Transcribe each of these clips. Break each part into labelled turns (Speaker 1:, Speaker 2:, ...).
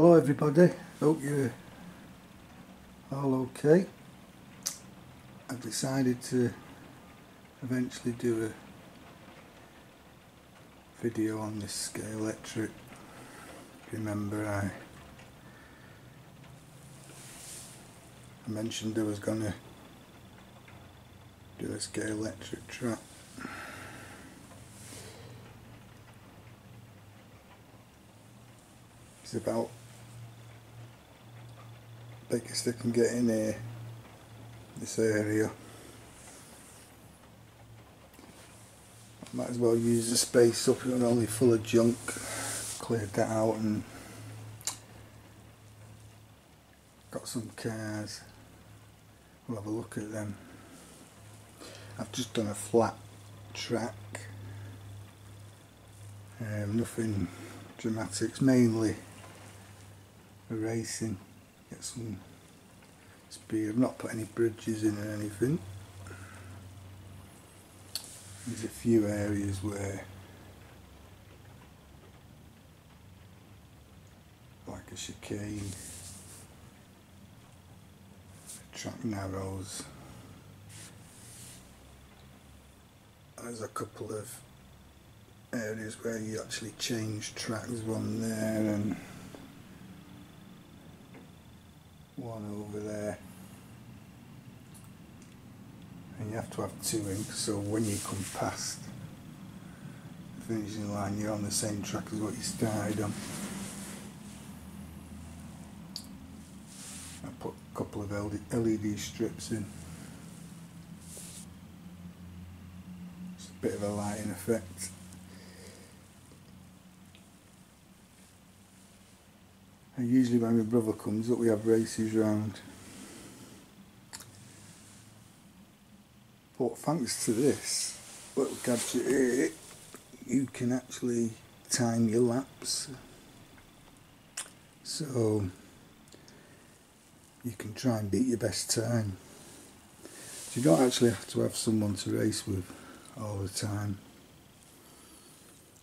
Speaker 1: Hello everybody, hope you're all okay. I've decided to eventually do a video on this Scalextric. Remember I, I mentioned I was going to do a Scalextric track. It's about biggest I can get in here, this area. Might as well use the space up, it was only full of junk, cleared that out and got some cars, we'll have a look at them. I've just done a flat track, um, nothing dramatic, it's mainly racing. Get some speed. I've not put any bridges in or anything. There's a few areas where like a chicane, track narrows. There's a couple of areas where you actually change tracks, one there and one over there and you have to have two in so when you come past the finishing line you're on the same track as what you started on. I put a couple of LED strips in. It's a bit of a lighting effect. And usually when my brother comes up we have races round. But thanks to this little gadget here, you can actually time your laps. So you can try and beat your best time. So you don't actually have to have someone to race with all the time.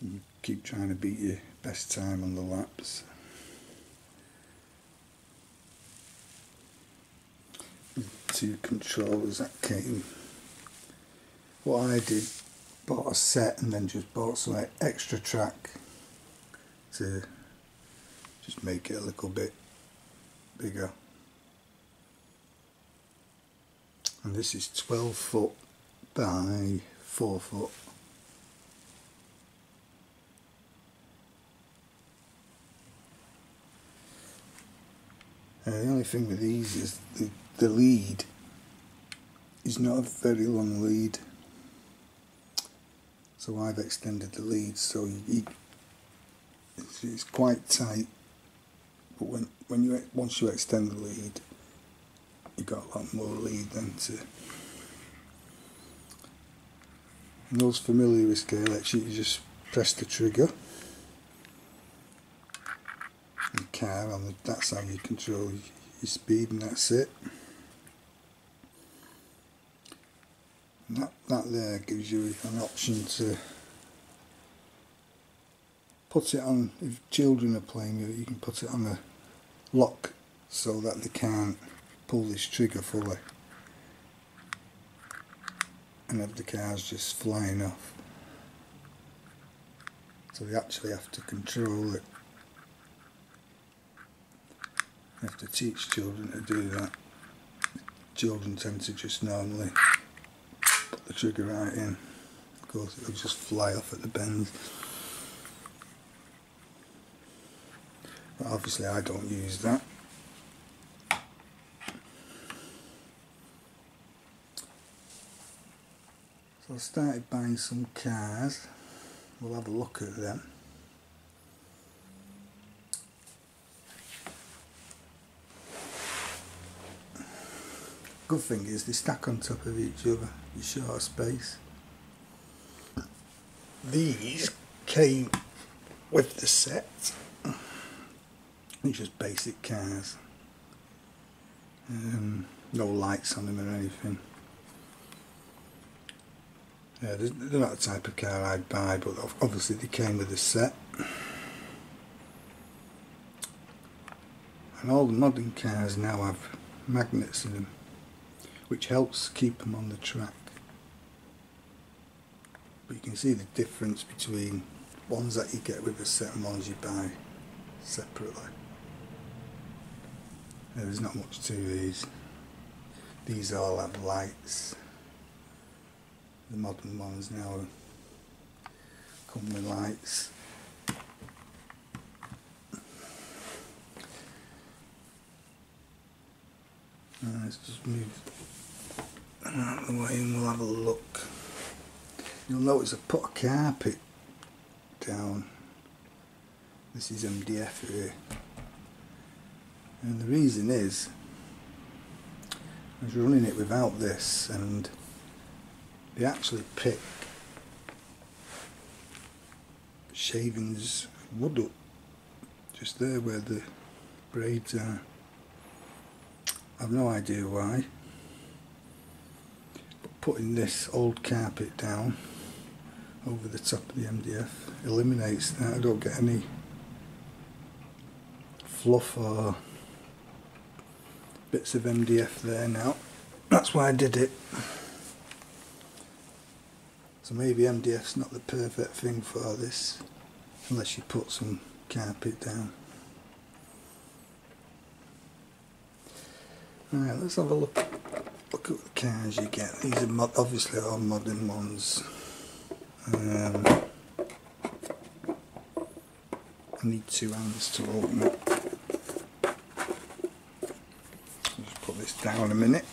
Speaker 1: You keep trying to beat your best time on the laps. Two controllers that came. What I did, bought a set and then just bought some extra track to just make it a little bit bigger. And this is 12 foot by 4 foot. Uh, the only thing with these is the the lead is not a very long lead. So I've extended the lead so you, it's, it's, quite tight. But when, when you once you extend the lead you've got a lot more lead than to and those familiar with Scalextric you just press the trigger. The car on the, that's how you control your speed and that's it that, there gives you an option to put it on, if children are playing it, you can put it on a lock so that they can't pull this trigger fully and have the cars just flying off. So we actually have to control it. You have to teach children to do that. Children tend to just normally the trigger right in. Of course it'll just fly off at the bends. But obviously I don't use that. So I started buying some cars. We'll have a look at them. Good thing is they stack on top of each other, you short space. These came with the set. These just basic cars. Um, no lights on them or anything. Yeah, they're not the type of car I'd buy, but obviously they came with a set. and all the modern cars now have magnets in them which helps keep them on the track but you can see the difference between ones that you get with a set and ones you buy separately. There's not much to these. These all have lights. The modern ones now come with lights. Let's just move out of the way and we'll have a look. You'll notice I put a carpet down. This is MDF here. And the reason is, I was running it without this and they actually pick shavings wood up just there where the braids are. I've no idea why. But putting this old carpet down over the top of the MDF eliminates that. I don't get any fluff or bits of MDF there now. That's why I did it. So maybe MDF's not the perfect thing for this unless you put some carpet down. Right, let's have a look look at the cars you get. These are obviously all modern ones. Um, I need two hands to open it. Just put this down a minute.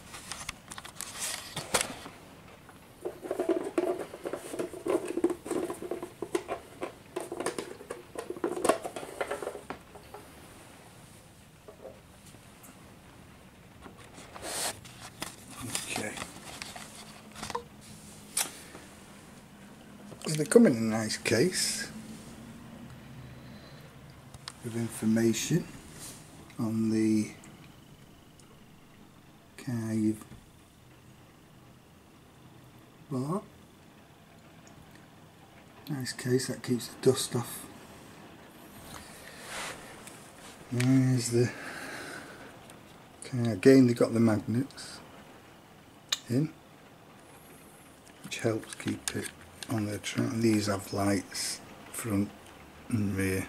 Speaker 1: They come in a nice case with information on the car you've bought. Nice case that keeps the dust off. There's the. Again they've got the magnets in which helps keep it on the track. These have lights front and rear.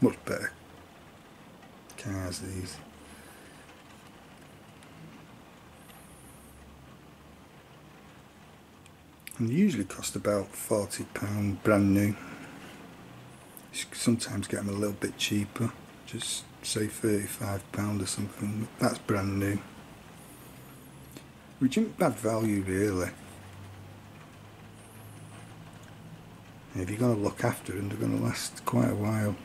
Speaker 1: Much better cars these. And usually cost about £40 brand new. Sometimes get them a little bit cheaper, just say £35 or something. That's brand new. Which isn't bad value really. If you're going to look after them they're going to last quite a while.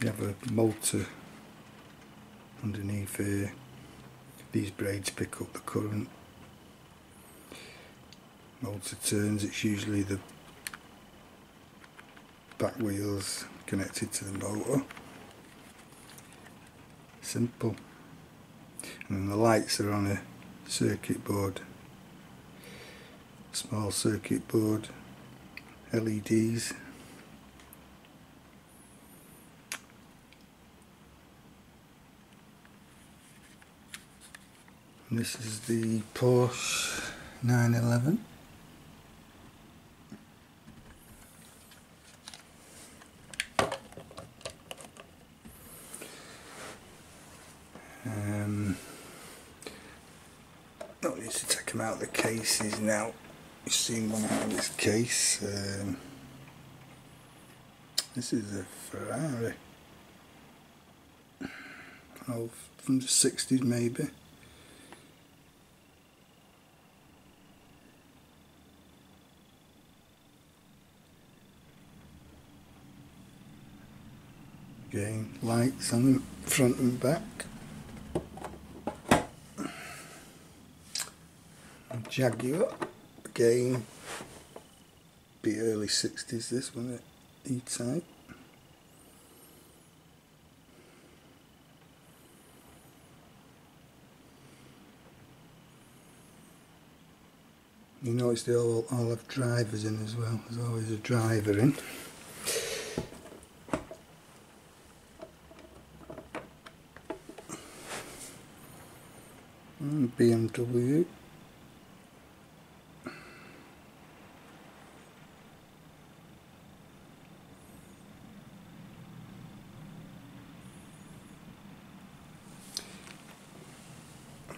Speaker 1: You have a motor underneath here these braids pick up the current. Motor turns it's usually the back wheels connected to the motor. Simple. And then the lights are on a circuit board small circuit board LEDs. And this is the Porsche 911. Um, not need to take them out of the cases now one out of this case. Um, this is a Ferrari. Oh, from the 60s maybe. Again, lights on the front and back. Jaguar game. Be early 60s this one at E-type. You notice they all, all have drivers in as well. There's always a driver in. Hmm, BMW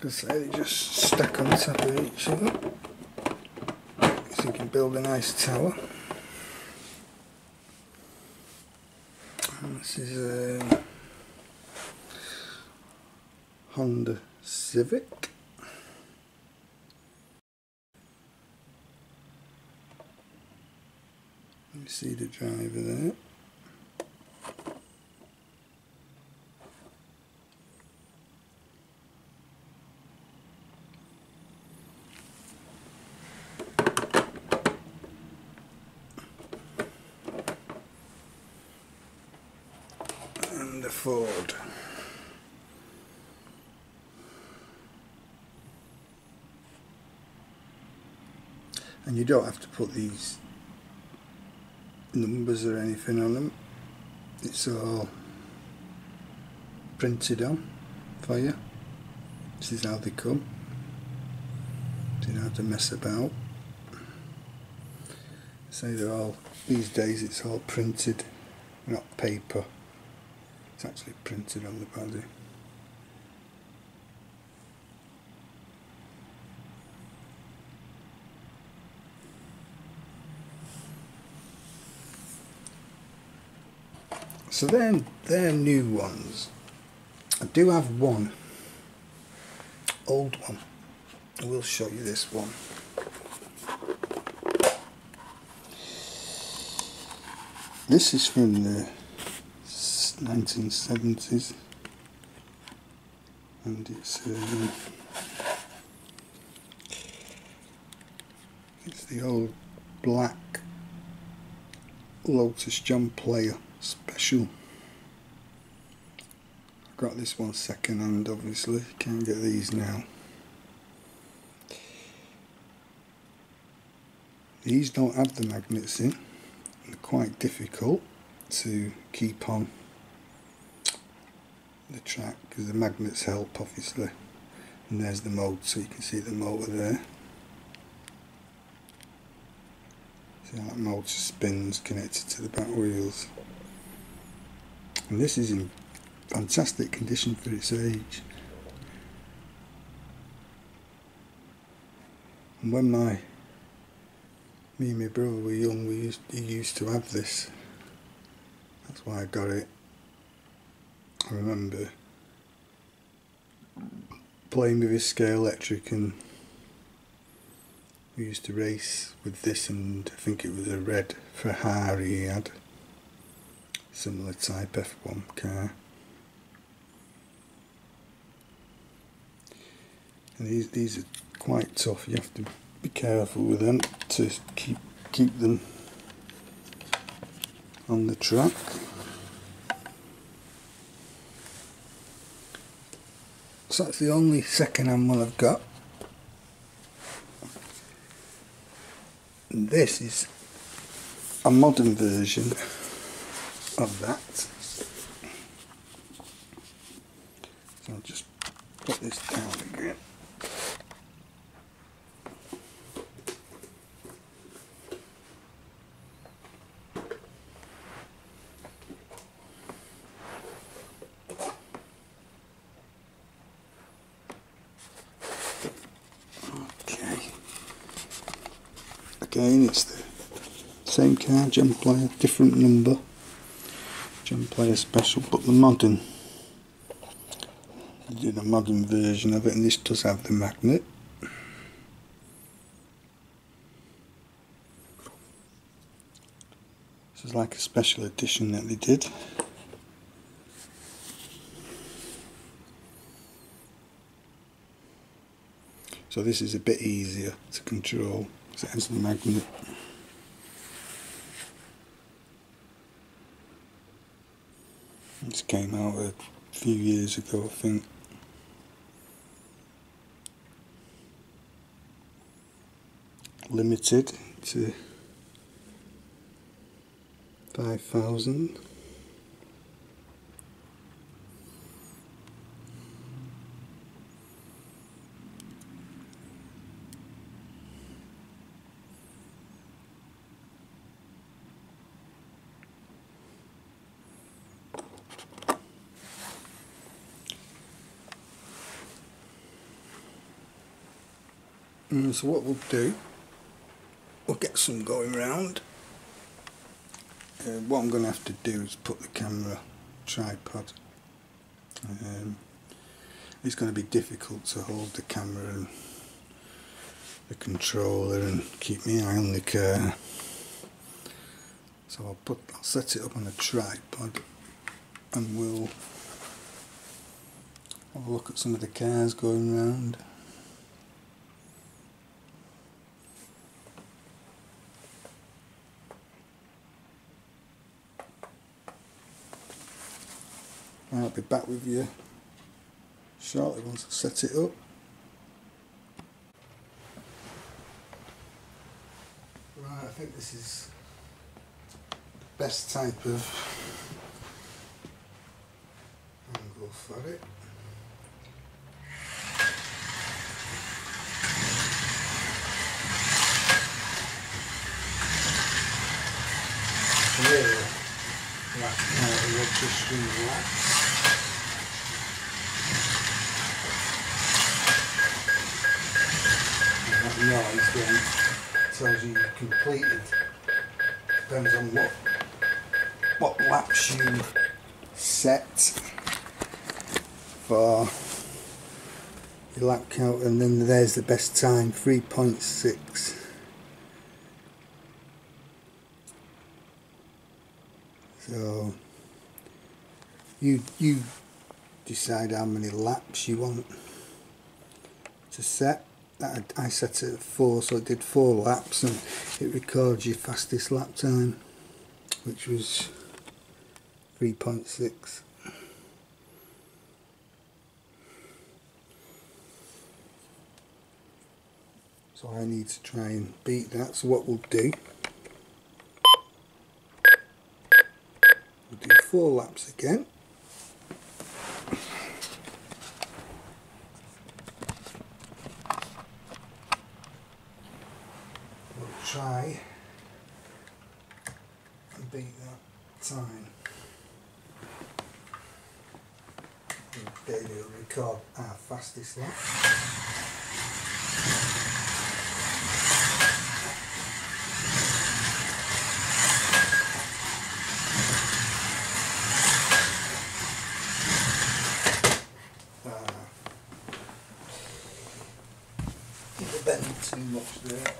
Speaker 1: Say, they just stack on top of each other. So you can build a nice tower. And this is a Honda Civic. You see the driver there. And the Ford. And you don't have to put these numbers or anything on them. It's all printed on for you. This is how they come. You don't have to mess about. Say they're all these days it's all printed not paper. It's actually printed on the body So they're, they're new ones. I do have one old one. I will show you this one. This is from the 1970s and it's um, it's the old black Lotus John Player special. I got this one second hand obviously, can't get these now. These don't have the magnets in, they're quite difficult to keep on the track because the magnets help obviously. And there's the motor so you can see the motor there. See how that motor spins connected to the back wheels and this is in fantastic condition for its age. And when my me and my brother were young, we used, he used to have this. That's why I got it. I remember playing with his Scalextric and we used to race with this and I think it was a red Ferrari he had similar type F1 car. And these these are quite tough. You have to be careful with them to keep keep them on the track. So that's the only second hand one I've got. And this is a modern version of that. So I'll just put this down again. Okay. Again, it's the same car, John Player, different number. John Player Special, but the modern. They did a modern version of it, and this does have the magnet. This is like a special edition that they did. So this is a bit easier to control because it has the magnet. Came out a few years ago, I think. Limited to 5,000. Mm, so what we'll do, we'll get some going round. Uh, what I'm going to have to do is put the camera tripod. Um, it's going to be difficult to hold the camera and the controller and keep my eye on the car. So I'll put, I'll set it up on a tripod and we'll have a look at some of the cars going round. I'll be back with you shortly once I set it up. Right, I think this is the best type of angle for it. Really, like how it would just relax. that noise then tells you you've completed. Depends on what what laps you set for your lap count and then there's the best time 3.6 so you you decide how many laps you want to set that I set it at four so it did four laps and it records your fastest lap time which was 3.6 so I need to try and beat that. So what we'll do we'll do four laps again try and that time. Daily will record our fastest lap. Uh, bend too much there.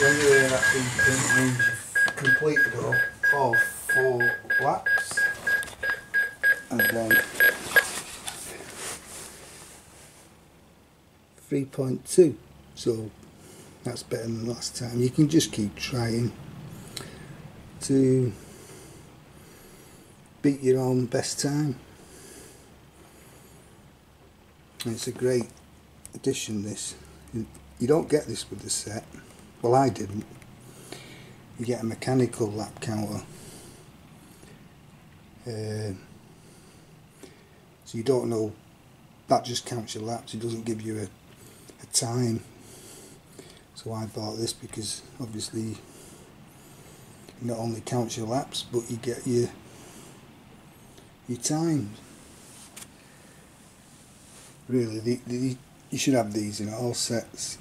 Speaker 1: When you're in that beeping, it means you've completed all, all four laps. And then 3.2. So that's better than last time. You can just keep trying to beat your own best time. It's a great addition this. You don't get this with the set. Well, I didn't. You get a mechanical lap counter. Uh, so you don't know, that just counts your laps, it doesn't give you a, a time. So I bought this because obviously not only counts your laps, but you get your, your times. Really, the, the, you should have these in all sets.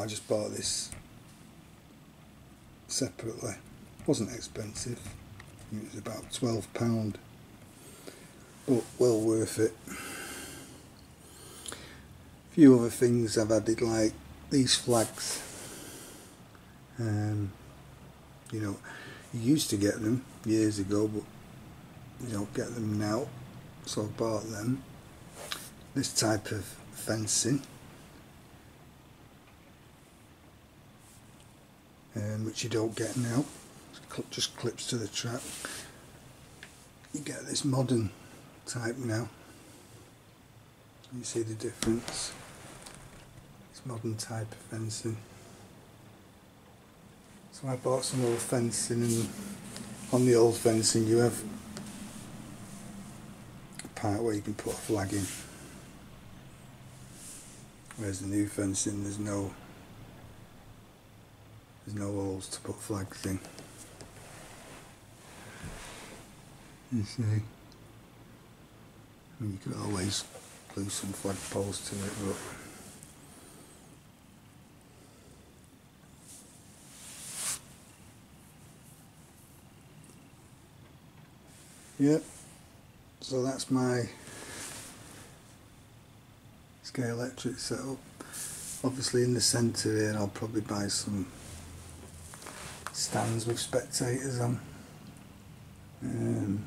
Speaker 1: I just bought this separately. It wasn't expensive. It was about twelve pound, but well worth it. A few other things I've added, like these flags. Um, you know, you used to get them years ago, but you don't get them now. So I bought them. This type of fencing. Um, which you don't get now. Just clips to the track. You get this modern type now. You see the difference. It's modern type of fencing. So I bought some old fencing and on the old fencing you have a part where you can put a flag in. Whereas the new fencing, there's no there's no holes to put flags in. You see? I mean, you could always glue some flag poles to it, but Yep. So that's my Scalextric setup. Obviously in the centre here I'll probably buy some stands with spectators on. Um,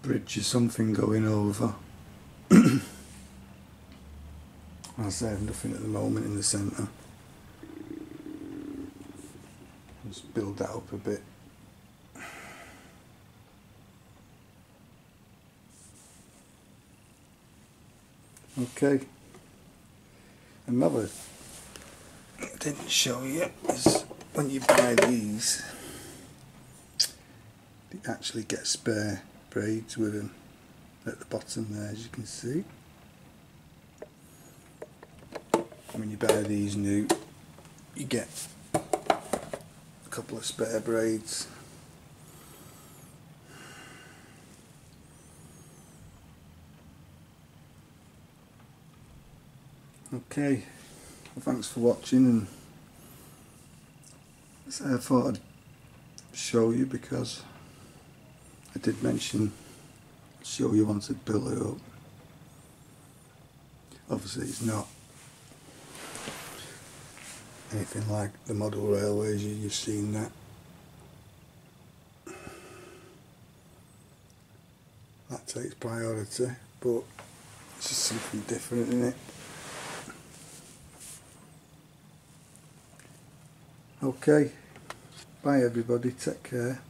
Speaker 1: bridge or something going over. I say have nothing at the moment in the centre. Just build that up a bit. Okay. Another didn't show you is when you buy these, you actually get spare braids with them at the bottom there, as you can see. When you buy these new, you get a couple of spare braids. Okay, well, thanks for watching and so I thought I'd show you because I did mention show you once it built it up. Obviously it's not anything like the model railways, you, you've seen that. That takes priority, but it's just something different in it. Okay, bye everybody, take care.